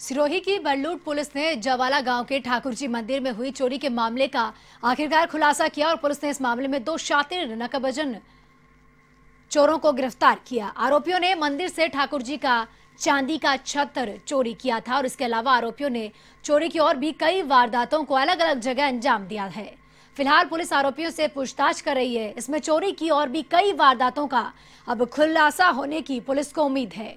सिरोही की बरलूट पुलिस ने जवाला गाँव के ठाकुर जी मंदिर में हुई चोरी के मामले का आखिरकार खुलासा किया और पुलिस ने इस मामले में दो शातिर नकबजन चोरों को गिरफ़्तार किया। आरोपियों ने मंदिर से ठाकुर जी का चांदी का छत्र चोरी किया था और इसके अलावा आरोपियों ने चोरी की और भी कई वारदातों को अलग अलग जगह अंजाम दिया है। फ़िलहाल पुलिस आरोपियों से पूछताछ कर रही है। इसमें चोरी की और भी कई वारदातों का अब खुलासा होने की पुलिस को उम्मीद है।